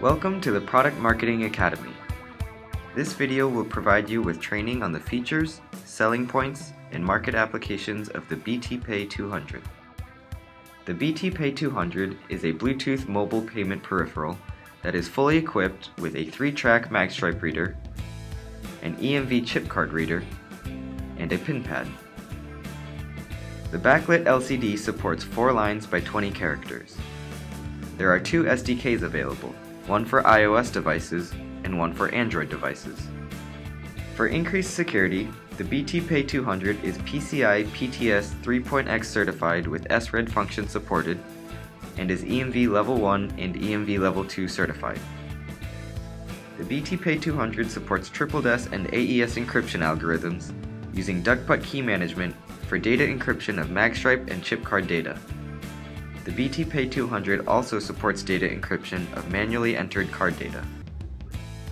Welcome to the Product Marketing Academy. This video will provide you with training on the features, selling points, and market applications of the BT Pay 200. The BT Pay 200 is a Bluetooth mobile payment peripheral that is fully equipped with a 3-track magstripe reader, an EMV chip card reader, and a pin pad. The backlit LCD supports 4 lines by 20 characters. There are two SDKs available, one for iOS devices and one for Android devices. For increased security, the BT Pay 200 is PCI PTS 3.x certified with SRED function supported and is EMV Level 1 and EMV Level 2 certified. The BT Pay 200 supports Triple TripleDES and AES encryption algorithms using DUKPT key management for data encryption of magstripe and chip card data. The BT Pay 200 also supports data encryption of manually entered card data.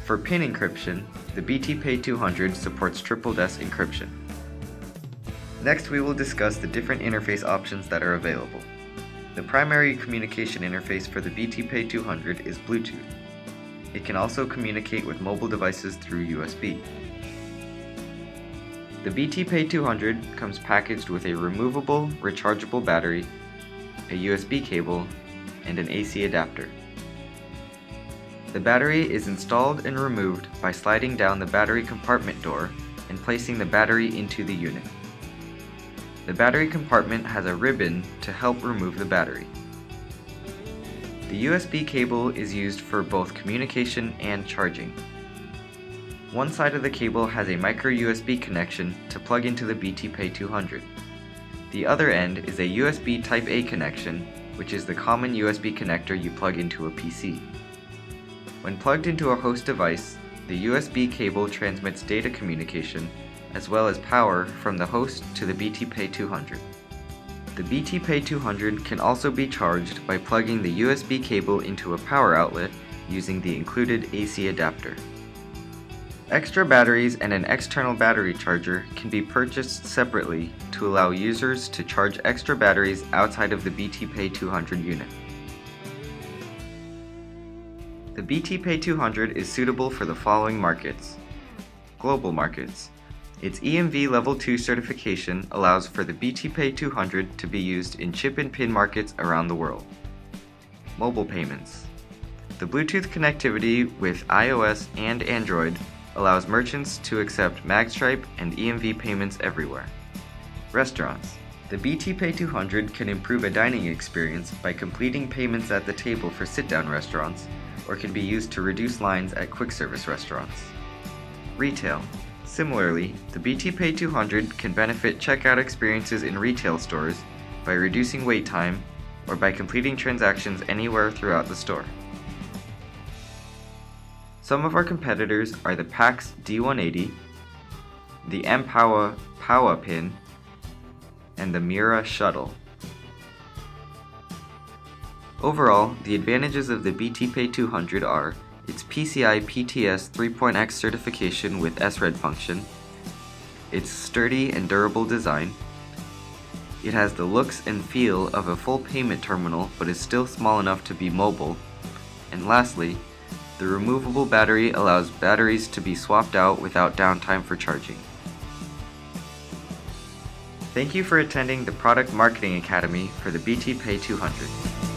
For PIN encryption, the BT Pay 200 supports TripleDES encryption. Next we will discuss the different interface options that are available. The primary communication interface for the BT Pay 200 is Bluetooth. It can also communicate with mobile devices through USB. The BT Pay 200 comes packaged with a removable, rechargeable battery, a USB cable, and an AC adapter. The battery is installed and removed by sliding down the battery compartment door and placing the battery into the unit. The battery compartment has a ribbon to help remove the battery. The USB cable is used for both communication and charging. One side of the cable has a micro USB connection to plug into the BT Pay 200. The other end is a USB Type-A connection, which is the common USB connector you plug into a PC. When plugged into a host device, the USB cable transmits data communication as well as power from the host to the BT Pay 200. The BT Pay 200 can also be charged by plugging the USB cable into a power outlet using the included AC adapter. Extra batteries and an external battery charger can be purchased separately to allow users to charge extra batteries outside of the BT Pay 200 unit. The BT Pay 200 is suitable for the following markets. Global markets. Its EMV Level 2 certification allows for the BT Pay 200 to be used in chip and pin markets around the world. Mobile payments. The Bluetooth connectivity with iOS and Android allows merchants to accept magstripe and EMV payments everywhere. Restaurants. The BT Pay 200 can improve a dining experience by completing payments at the table for sit-down restaurants, or can be used to reduce lines at quick service restaurants. Retail. Similarly, the BT Pay 200 can benefit checkout experiences in retail stores by reducing wait time or by completing transactions anywhere throughout the store. Some of our competitors are the PAX D180, the Mpower Power Pin, and the Miura Shuttle. Overall, the advantages of the BTPay 200 are its PCI PTS 3.x certification with SRED function, its sturdy and durable design, it has the looks and feel of a full payment terminal but is still small enough to be mobile, and lastly, the removable battery allows batteries to be swapped out without downtime for charging. Thank you for attending the Product Marketing Academy for the BT Pay 200.